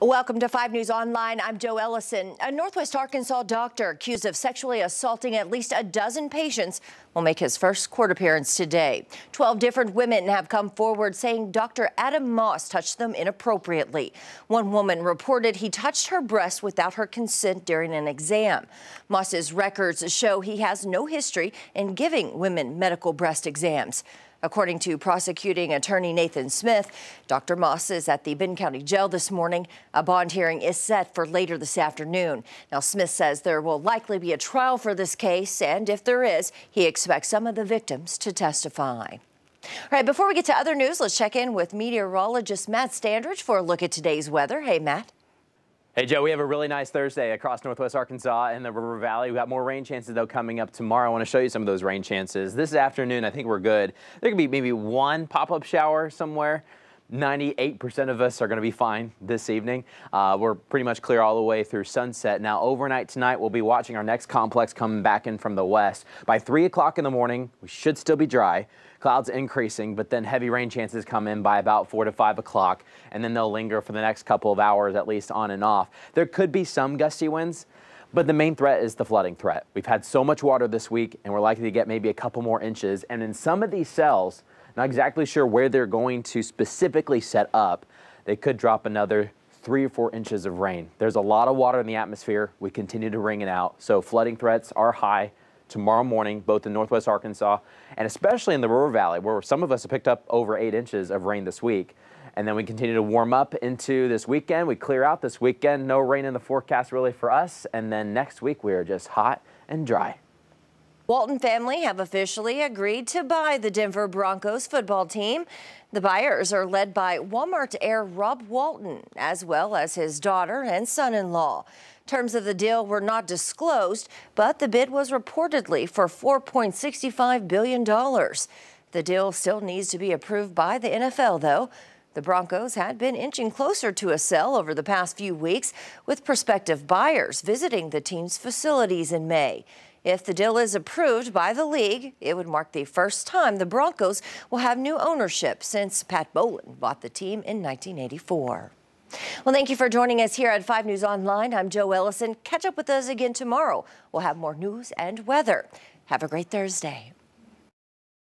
Welcome to 5 News Online. I'm Joe Ellison. A Northwest Arkansas doctor accused of sexually assaulting at least a dozen patients will make his first court appearance today. 12 different women have come forward saying Dr. Adam Moss touched them inappropriately. One woman reported he touched her breast without her consent during an exam. Moss's records show he has no history in giving women medical breast exams. According to prosecuting attorney Nathan Smith, Dr. Moss is at the Benton County Jail this morning. A bond hearing is set for later this afternoon. Now, Smith says there will likely be a trial for this case, and if there is, he expects some of the victims to testify. All right, before we get to other news, let's check in with meteorologist Matt Standridge for a look at today's weather. Hey, Matt. Hey, Joe, we have a really nice Thursday across northwest Arkansas and the River Valley. We've got more rain chances, though, coming up tomorrow. I want to show you some of those rain chances. This afternoon, I think we're good. There could be maybe one pop-up shower somewhere. 98% of us are going to be fine this evening. Uh, we're pretty much clear all the way through sunset. Now, overnight tonight, we'll be watching our next complex come back in from the west. By 3 o'clock in the morning, we should still be dry. Clouds increasing, but then heavy rain chances come in by about 4 to 5 o'clock, and then they'll linger for the next couple of hours, at least on and off. There could be some gusty winds, but the main threat is the flooding threat. We've had so much water this week, and we're likely to get maybe a couple more inches. And in some of these cells, not exactly sure where they're going to specifically set up, they could drop another three or four inches of rain. There's a lot of water in the atmosphere. We continue to wring it out. So flooding threats are high tomorrow morning, both in northwest Arkansas and especially in the River Valley, where some of us have picked up over eight inches of rain this week. And then we continue to warm up into this weekend. We clear out this weekend. No rain in the forecast really for us. And then next week, we are just hot and dry. Walton family have officially agreed to buy the Denver Broncos football team. The buyers are led by Walmart heir Rob Walton, as well as his daughter and son-in-law. Terms of the deal were not disclosed, but the bid was reportedly for $4.65 billion. The deal still needs to be approved by the NFL, though. The Broncos had been inching closer to a sell over the past few weeks, with prospective buyers visiting the team's facilities in May. If the deal is approved by the league, it would mark the first time the Broncos will have new ownership since Pat Bowlen bought the team in 1984. Well, thank you for joining us here at 5 News Online. I'm Joe Ellison. Catch up with us again tomorrow. We'll have more news and weather. Have a great Thursday.